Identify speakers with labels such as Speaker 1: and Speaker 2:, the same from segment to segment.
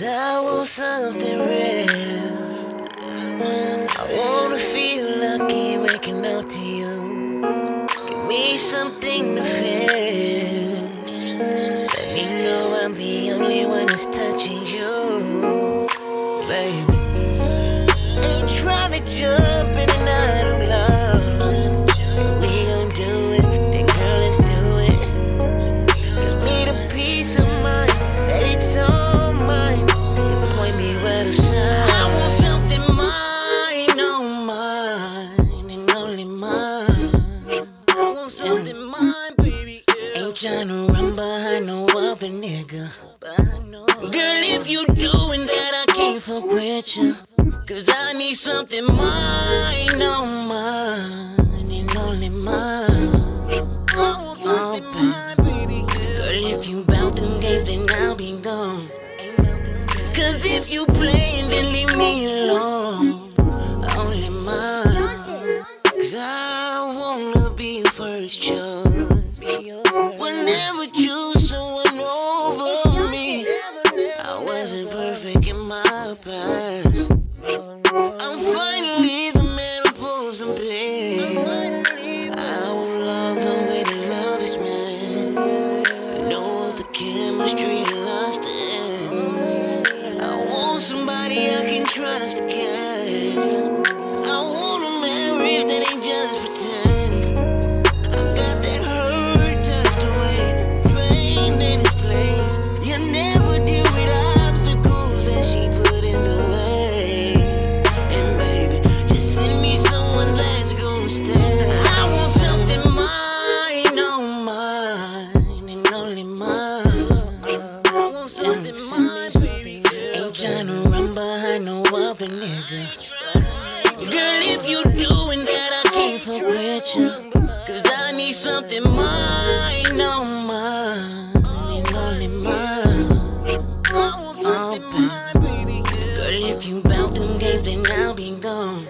Speaker 1: Cause I want something real. Mm, I wanna feel lucky waking up to you. Give me something to feel. Let me know I'm the only one that's touching you, baby. Ain't trying to jump tryna run behind no other nigga. Girl, if you doing that, I can't fuck with you. Cause I need something mine, oh mine, and only mine. Baby. Girl, if you bout them games, then I'll be gone. Cause if you playing, then leave me alone. Only mine. Cause I wanna be first choice. Never choose someone over me. I wasn't perfect in my past. I'm finally the man who pulls some pain. I will love the way the love is made. Know the chemistry lost it. I want somebody I can trust again. I want I want something mine, mine, and only mine. I want something mine, baby. Ain't tryna run behind no other nigga. Girl, if you doing that, I can't fuck with you. Cause I need something mine, mine, and only mine. Oh, baby. Girl, if you games, then I'll be gone.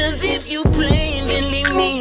Speaker 1: Cause if you playing, then leave me.